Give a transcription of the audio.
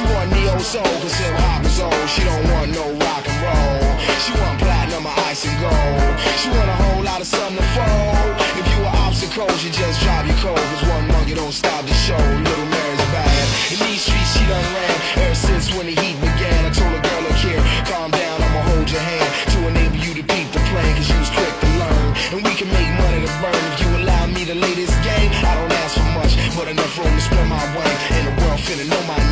She want neo soul, cause hip hop is old. She don't want no rock and roll. She want platinum or ice and gold. She want a whole lot of sun to fold. If you were obstacles, you just drive your cold. Cause one monkey don't stop the show. Little Mary's bad. In these streets, she done ran ever since when the heat began. I told a girl, look here, calm down, I'ma hold your hand to enable you to peep the plan. Cause you was quick to learn. And we can make money to burn if you allow me to lay this game. I don't ask for much, but enough room to spend my way. And the world finna know my name.